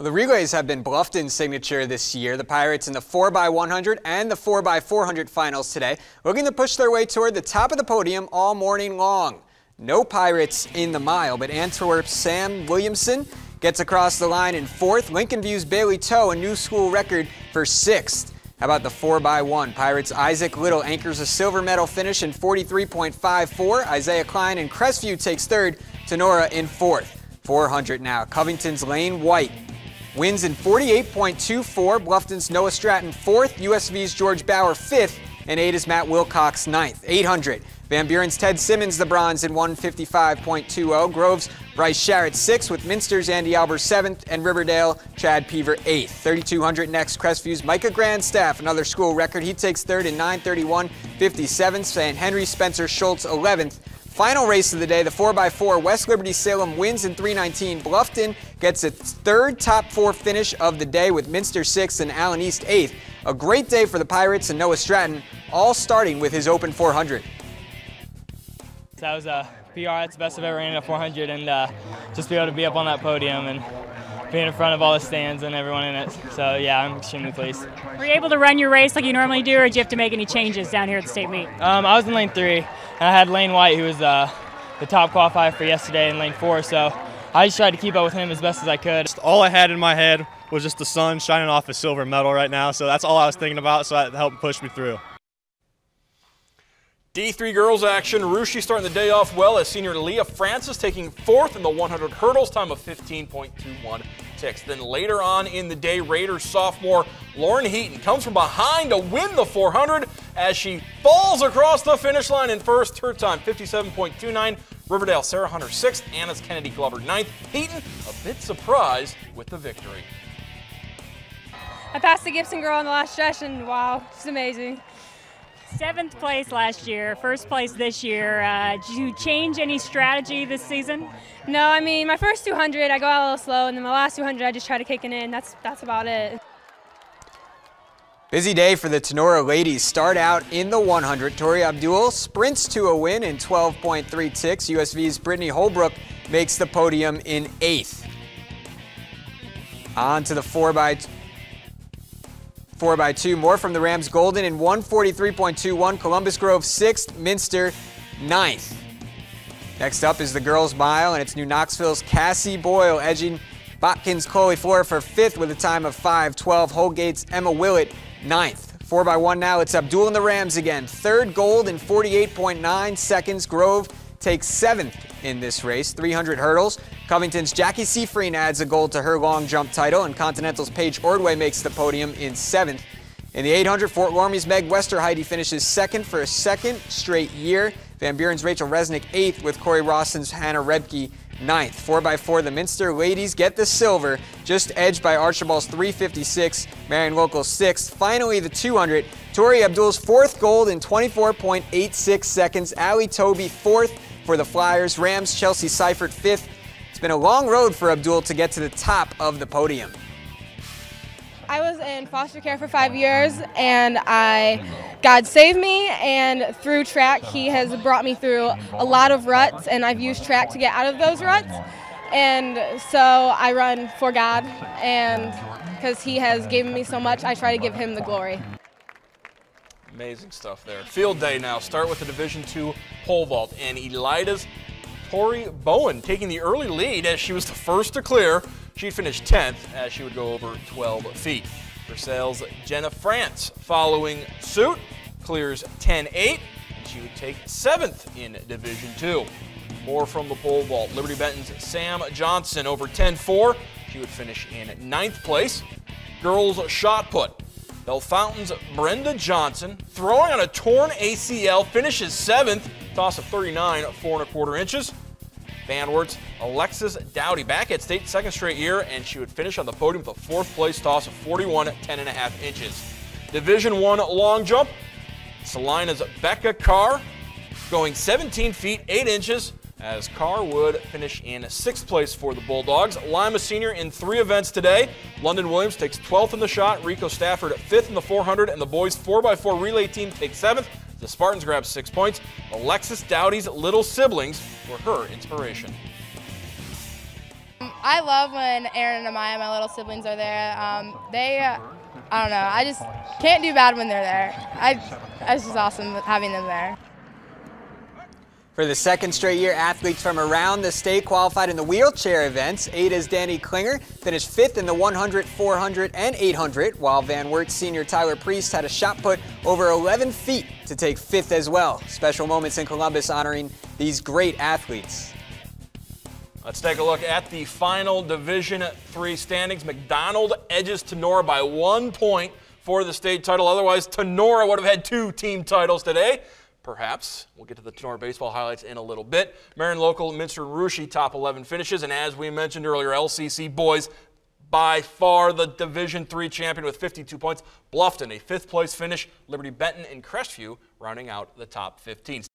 The relays have been Bluffton's signature this year. The Pirates in the 4x100 and the 4x400 finals today, looking to push their way toward the top of the podium all morning long. No Pirates in the mile, but Antwerp's Sam Williamson gets across the line in fourth. Lincolnview's Bailey Toe, a new school record for sixth. How about the 4x1? Pirates Isaac Little anchors a silver medal finish in 43.54. Isaiah Klein and Crestview takes third. Tinora in fourth. 400 now. Covington's Lane White Wins in 48.24. Bluffton's Noah Stratton fourth. USV's George Bauer fifth. And eight is Matt Wilcox ninth. 800. Van Buren's Ted Simmons the bronze in 155.20. Groves Bryce Sharrett sixth with Minster's Andy Albers seventh and Riverdale Chad Peaver eighth. 3200 next Crestview's Micah Grandstaff another school record. He takes third in 931.57. St. Henry Spencer Schultz 11th. Final race of the day, the 4x4, West Liberty Salem wins in 319. Bluffton gets its third top four finish of the day with Minster 6th and Allen East 8th. A great day for the Pirates and Noah Stratton, all starting with his open 400. That was a PR, that's the best I've ever ran in a 400, and uh, just be able to be up on that podium and being in front of all the stands and everyone in it. So yeah, I'm extremely pleased. Were you able to run your race like you normally do, or did you have to make any changes down here at the state meet? Um, I was in lane three, and I had Lane White, who was uh, the top qualifier for yesterday in lane four. So I just tried to keep up with him as best as I could. Just all I had in my head was just the sun shining off a silver medal right now. So that's all I was thinking about. So that helped push me through. D3 girls action. Russia starting the day off well as senior Leah Francis taking fourth in the 100 hurdles, time of 15.21 ticks. Then later on in the day, Raiders sophomore Lauren Heaton comes from behind to win the 400 as she falls across the finish line in first. Her time 57.29. Riverdale Sarah Hunter sixth. Anna's Kennedy Glover ninth. Heaton a bit surprised with the victory. I passed the Gibson girl on the last stretch, and wow, it's amazing. Seventh place last year, first place this year. Uh, did you change any strategy this season? No, I mean my first 200 I go out a little slow, and then my last 200 I just try to kick it in. That's that's about it. Busy day for the Tinora ladies. Start out in the 100. Tori Abdul sprints to a win in 12.3 ticks. USV's Brittany Holbrook makes the podium in eighth. On to the 4 by 4 by 2 More from the Rams Golden in 143.21. Columbus Grove 6th. Minster 9th. Next up is the girls mile, and it's New Knoxville's Cassie Boyle edging Botkins Chloe Flora for 5th with a time of 5.12. Holgate's Emma Willett 9th. 4 by 1 now, it's Abdul and the Rams again. Third gold in 48.9 seconds. Grove takes 7th in this race, 300 hurdles. Covington's Jackie Seafreen adds a gold to her long jump title, and Continental's Paige Ordway makes the podium in seventh. In the 800, Fort Loramie's Meg Westerheide finishes second for a second straight year. Van Buren's Rachel Resnick eighth, with Cory Rawson's Hannah Rebke ninth. 4x4, the Minster ladies get the silver, just edged by Archbold's 356, Marion Local sixth. Finally, the 200, Tori Abdul's fourth gold in 24.86 seconds. Ali Toby fourth for the Flyers. Rams, Chelsea Seifert fifth. It's been a long road for Abdul to get to the top of the podium. I was in foster care for five years, and I, God saved me, and through track, He has brought me through a lot of ruts, and I've used track to get out of those ruts. And so I run for God, and because He has given me so much, I try to give Him the glory. Amazing stuff there. Field day now. Start with the Division II pole vault, and Elida's Tori Bowen taking the early lead as she was the first to clear. She'd finish 10th as she would go over 12 feet. Versailles Jenna France following suit clears 10-8 and she would take 7th in Division 2. More from the pole vault. Liberty Benton's Sam Johnson over 10-4. She would finish in 9th place. Girls shot put. Bellefontaine's Brenda Johnson throwing on a torn ACL finishes 7th. Toss of 39, 4 and a quarter inches. Van Wert's, Alexis Dowdy back at state second straight year, and she would finish on the podium with a fourth place toss of 41, 10 and a half inches. Division one long jump, Celina's Becca Carr going 17 feet 8 inches as Carr would finish in sixth place for the Bulldogs. Lima Senior in three events today. London Williams takes 12th in the shot, Rico Stafford fifth in the 400, and the boys 4x4 relay team takes seventh. The Spartans grab six points. Alexis Dowdy's little siblings were her inspiration. I love when Aaron and Amaya, my little siblings, are there. Um, they, uh, I don't know, I just can't do bad when they're there. I, it's just awesome having them there. For the second straight year, athletes from around the state qualified in the wheelchair events. Ada's Danny Klinger finished fifth in the 100, 400, and 800, while Van Wert's senior Tyler Priest had a shot put over 11 feet to take fifth as well. Special moments in Columbus honoring these great athletes. Let's take a look at the final Division Three standings. McDonald edges Tinora by one point for the state title. Otherwise, Tinora would have had two team titles today. Perhaps. We'll get to the Tinora baseball highlights in a little bit. Marion local Minster Russia top 11 finishes, and as we mentioned earlier, LCC boys by far the Division Three champion with 52 points. Bluffton a fifth place finish. Liberty Benton and Crestview rounding out the top 15.